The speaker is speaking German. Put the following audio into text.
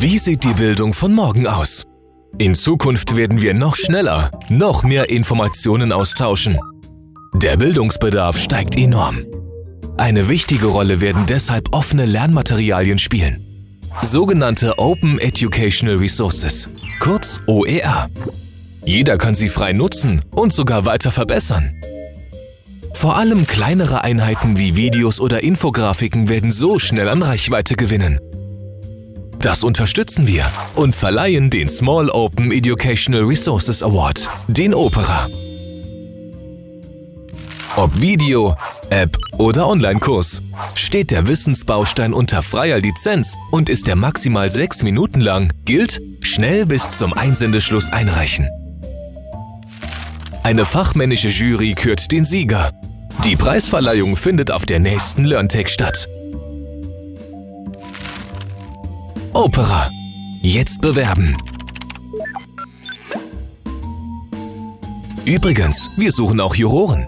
Wie sieht die Bildung von morgen aus? In Zukunft werden wir noch schneller, noch mehr Informationen austauschen. Der Bildungsbedarf steigt enorm. Eine wichtige Rolle werden deshalb offene Lernmaterialien spielen. Sogenannte Open Educational Resources, kurz OER. Jeder kann sie frei nutzen und sogar weiter verbessern. Vor allem kleinere Einheiten wie Videos oder Infografiken werden so schnell an Reichweite gewinnen. Das unterstützen wir und verleihen den Small Open Educational Resources Award, den Opera. Ob Video, App oder Online-Kurs, steht der Wissensbaustein unter freier Lizenz und ist er maximal sechs Minuten lang, gilt schnell bis zum Einsendeschluss einreichen. Eine fachmännische Jury kürt den Sieger. Die Preisverleihung findet auf der nächsten LearnTech statt. Opera. Jetzt bewerben. Übrigens, wir suchen auch Juroren.